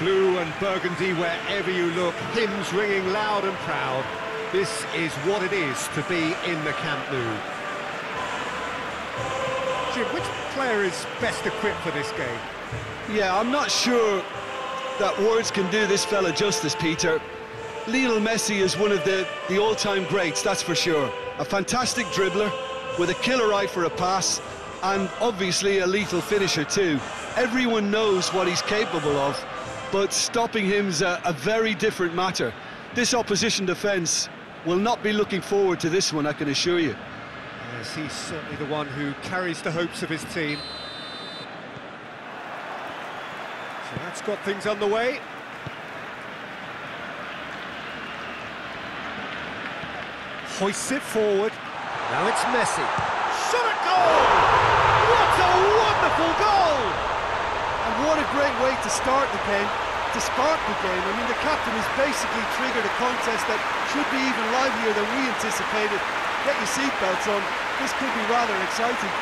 Blue and burgundy wherever you look, hymns ringing loud and proud. This is what it is to be in the Camp Nou. Jim, which player is best equipped for this game? Yeah, I'm not sure that words can do this fella justice, Peter. Lionel Messi is one of the, the all-time greats, that's for sure. A fantastic dribbler with a killer eye for a pass and obviously a lethal finisher too. Everyone knows what he's capable of, but stopping him's a, a very different matter. This opposition defence will not be looking forward to this one, I can assure you. Yes, he's certainly the one who carries the hopes of his team. So that's got things underway. Hoists it forward. Now it's Messi. Shot at goal! What a wonderful goal! What a great way to start the game, to spark the game. I mean, the captain has basically triggered a contest that should be even livelier than we anticipated. Get your seatbelts on, this could be rather exciting.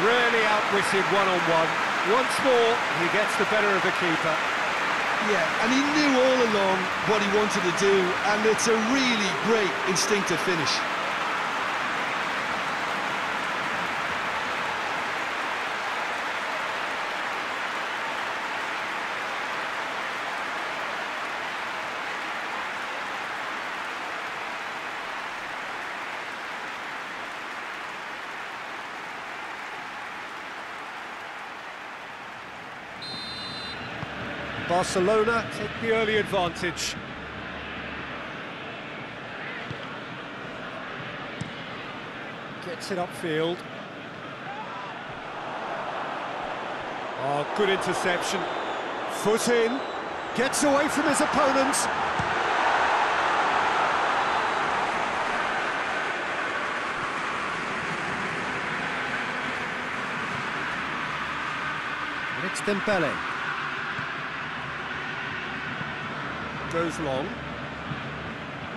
Really outwitted one-on-one. Once more, he gets the better of the keeper. Yeah, and he knew all along what he wanted to do, and it's a really great instinctive finish. Barcelona take the early advantage. Gets it upfield. Oh, good interception. Foot in. Gets away from his opponents. And it's Dembele. Goes long.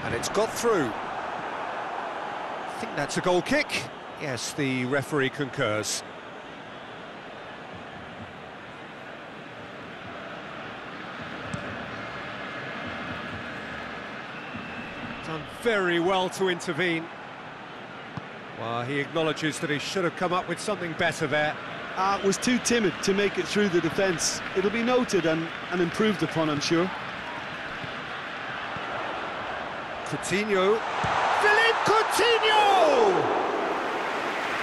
And it's got through. I think that's a goal kick. Yes, the referee concurs. Done very well to intervene. Well, he acknowledges that he should have come up with something better there. Uh, was too timid to make it through the defence. It'll be noted and, and improved upon, I'm sure. Coutinho. Philippe Coutinho!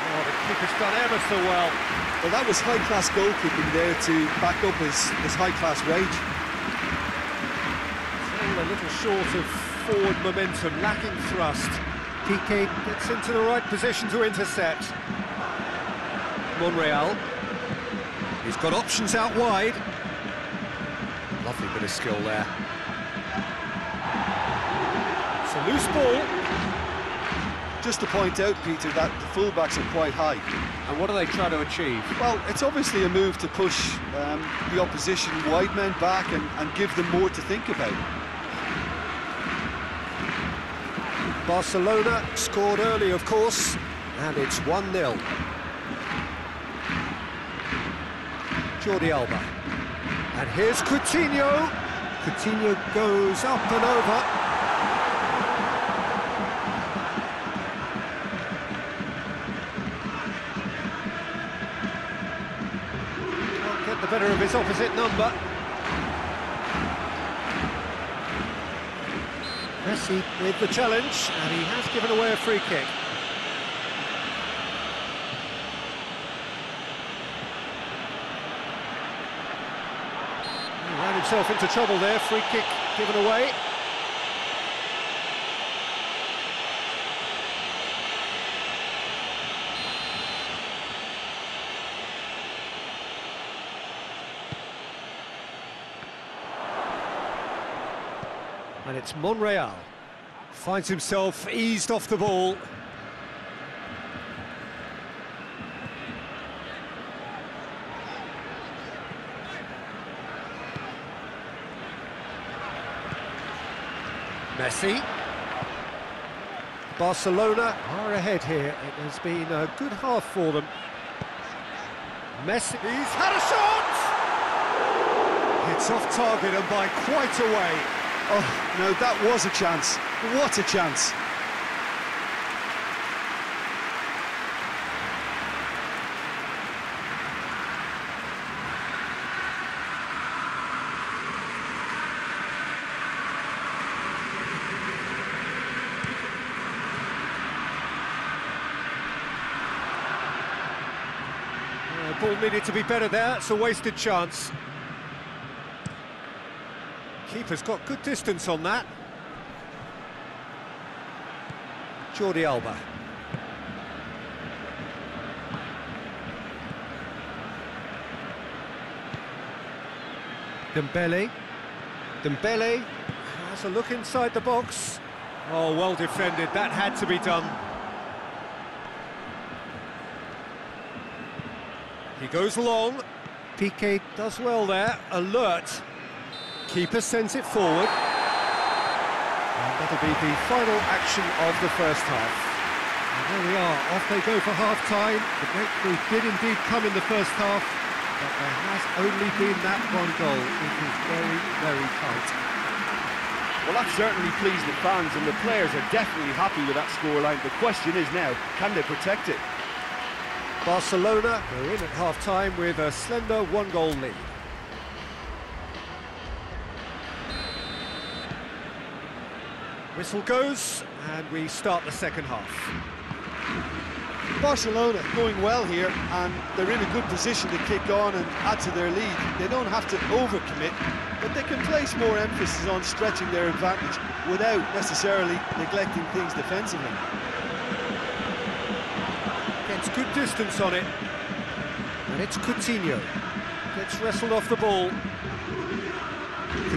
Oh, the keeper's done ever so well. Well, that was high-class goalkeeping there to back up his, his high-class rage. Still a little short of forward momentum, lacking thrust. Piqué gets into the right position to intercept. Monreal. He's got options out wide. Lovely bit of skill there. Loose ball. Just to point out, Peter, that the fullbacks are quite high. And what are they trying to achieve? Well, it's obviously a move to push um, the opposition wide men back and, and give them more to think about. Barcelona scored early, of course, and it's 1-0. Jordi Alba. And here's Coutinho. Coutinho goes up and over. Can't get the better of his opposite number. Messi with the challenge, and he has given away a free kick. He ran himself into trouble there, free kick given away. And it's Monreal. Finds himself eased off the ball. Messi. Barcelona are ahead here. It has been a good half for them. Messi, he's had a shot! It's off target and by quite a way. Oh, no, that was a chance. What a chance. Uh, ball needed to be better there, it's a wasted chance. Keeper's got good distance on that. Jordi Alba. Dembele. Dembele has a look inside the box. Oh, well defended, that had to be done. He goes long. Piqué does well there, alert. Keeper sends it forward. And that'll be the final action of the first half. And there we are, off they go for half-time. The breakthrough did indeed come in the first half, but there has only been that one goal. It is very, very tight. Well, that certainly pleased the fans, and the players are definitely happy with that scoreline. The question is now, can they protect it? Barcelona are in at half-time with a slender one-goal lead. Whistle goes, and we start the second half. Barcelona going well here, and they're in a good position to kick on and add to their lead. They don't have to overcommit, but they can place more emphasis on stretching their advantage without necessarily neglecting things defensively. Gets good distance on it. And it's Coutinho. Gets wrestled off the ball.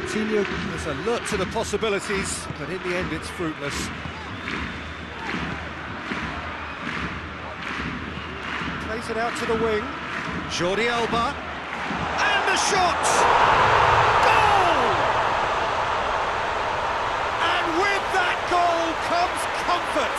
Coutinho a alert to the possibilities, but in the end it's fruitless. Plays it out to the wing. Jordi Alba. And the shot! Goal! And with that goal comes comfort.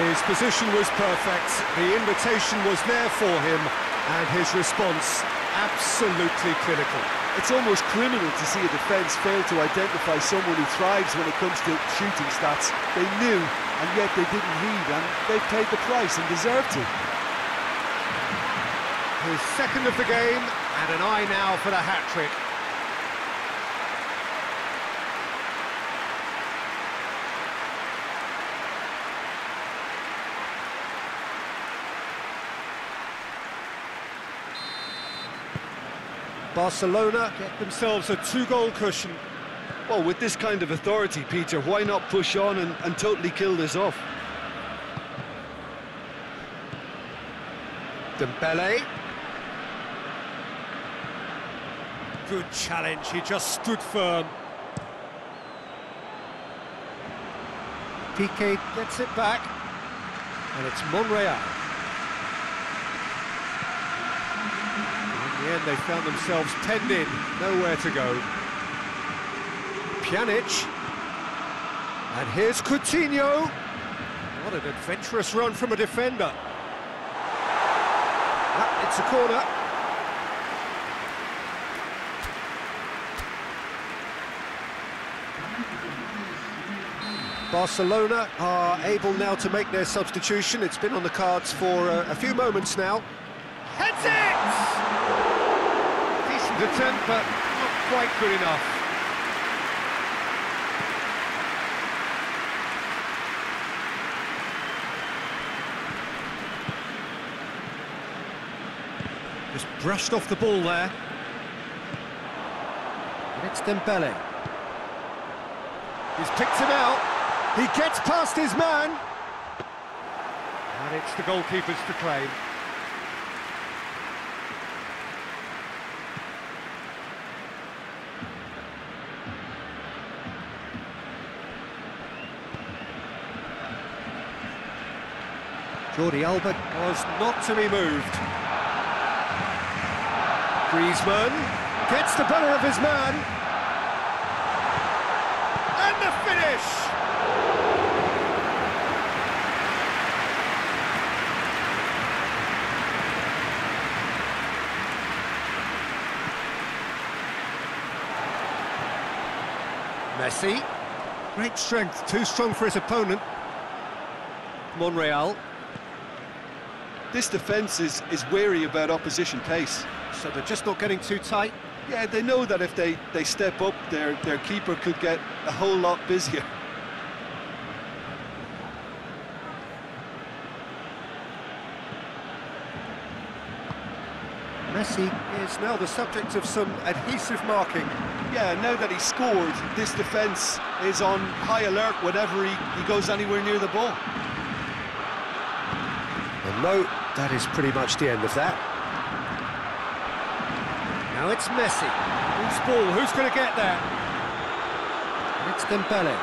His position was perfect, the invitation was there for him, and his response absolutely clinical. It's almost criminal to see a defence fail to identify someone who thrives when it comes to shooting stats. They knew, and yet they didn't heed, and they paid the price and deserved to. His second of the game, and an eye now for the hat-trick. Barcelona get themselves a two-goal cushion. Well, with this kind of authority, Peter, why not push on and, and totally kill this off? Dembele. Good challenge, he just stood firm. Piqué gets it back, and it's Monreal. The end, they found themselves penned in, nowhere to go. Pjanic. And here's Coutinho. What an adventurous run from a defender. Ah, it's a corner. Barcelona are able now to make their substitution. It's been on the cards for uh, a few moments now. Heads it! Decent attempt, but not quite good enough. Just brushed off the ball there. And it's Dembele. He's picked him out. He gets past his man. And it's the goalkeeper's to claim. Jordi Alba was not to be moved. Griezmann gets the better of his man. And the finish! Messi. Great strength, too strong for his opponent. Monreal. This defence is, is wary about opposition pace. So they're just not getting too tight. Yeah, they know that if they, they step up, their, their keeper could get a whole lot busier. Messi is now the subject of some adhesive marking. Yeah, now that he scored, this defence is on high alert whenever he, he goes anywhere near the ball. And no, that is pretty much the end of that. Now it's Messi. Whose ball? Who's going to get there? And it's Dembele.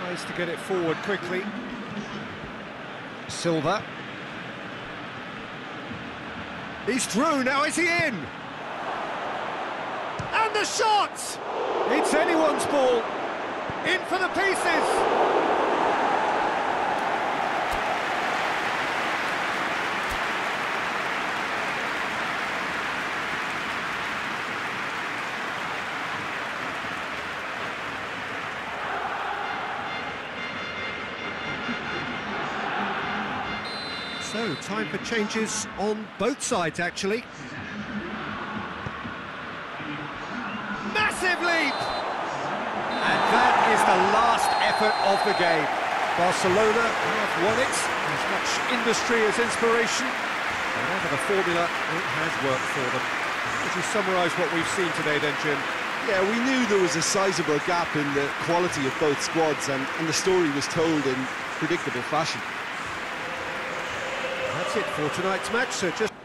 Tries to get it forward quickly. Silva. He's through, now is he in? The! It's anyone's ball. In for the pieces. So, time for changes on both sides, actually. Effort of the game. Barcelona have won it, as much industry as inspiration. Whatever the formula, it has worked for them. Would you summarise what we've seen today then, Jim? Yeah, we knew there was a sizable gap in the quality of both squads, and, and the story was told in predictable fashion. That's it for tonight's match, so just...